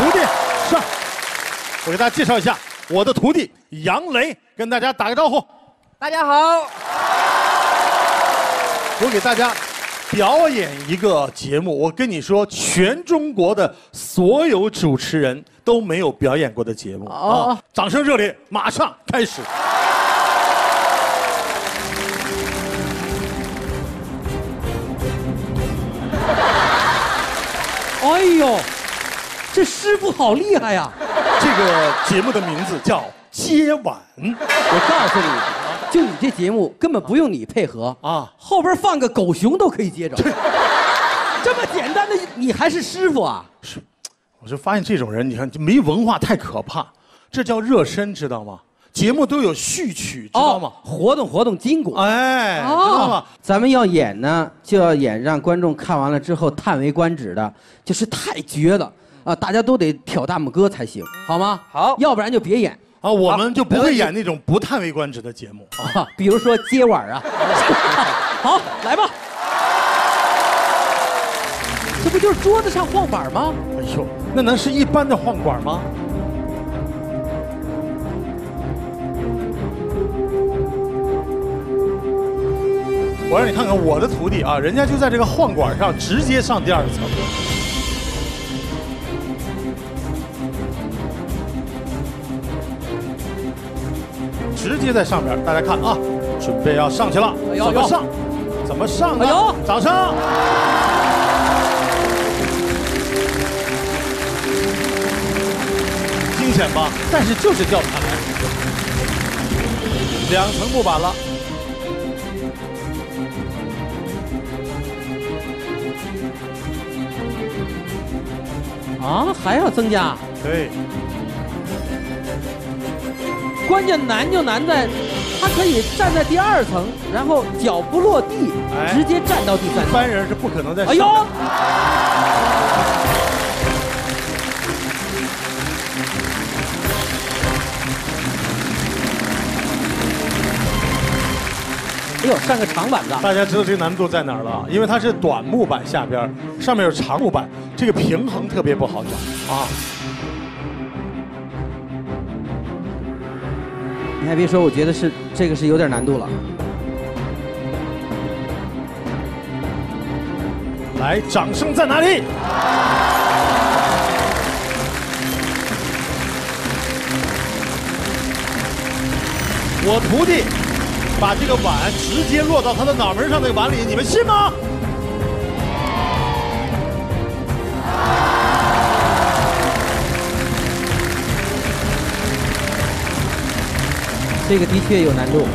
徒弟上。我给大家介绍一下我的徒弟杨雷，跟大家打个招呼。大家好，我给大家表演一个节目，我跟你说，全中国的所有主持人都没有表演过的节目哦啊！掌声热烈，马上开始。哎呦，这师傅好厉害呀！这个节目的名字叫接吻我告诉你，就你这节目根本不用你配合啊，啊！后边放个狗熊都可以接着。这 么简单的，你还是师傅啊？我就发现这种人，你看就没文化太可怕，这叫热身，知道吗？节目都有序曲，知道吗？活动活动筋骨。哎，知道吗？咱们要演呢，就要演让观众看完了之后叹为观止的，就是太绝了啊！大家都得挑大拇哥才行，好吗？好要不然就别演啊，我们就不会演那种不叹为观止的节目啊。啊，比如说接碗啊。好，来吧。这不就是桌子上晃板吗？哎呦，那能是一般的晃管吗？我让你看看我的徒弟啊，人家就在这个晃管上直接上第二层。直接在上面，大家看啊，准备要上去了，哎怎么上？怎么上呢？哎掌声！惊险吧？但是就是掉下来，两层木板了。啊，还要增加？对，关键难就难在，他可以站在第二层，然后脚不落地，哎直接站到第三层。一般人是不可能在哎呦。！哎呦，上个长板子。大家知道这个难度在哪儿了啊？因为它是短木板下边儿，上面有长木板，这个平衡特别不好找啊。你还别说，我觉得是这个是有点难度了。来，掌声在哪里？我徒弟把这个碗直接落到他的脑门上那个碗里，你们信吗？这个的确有难度。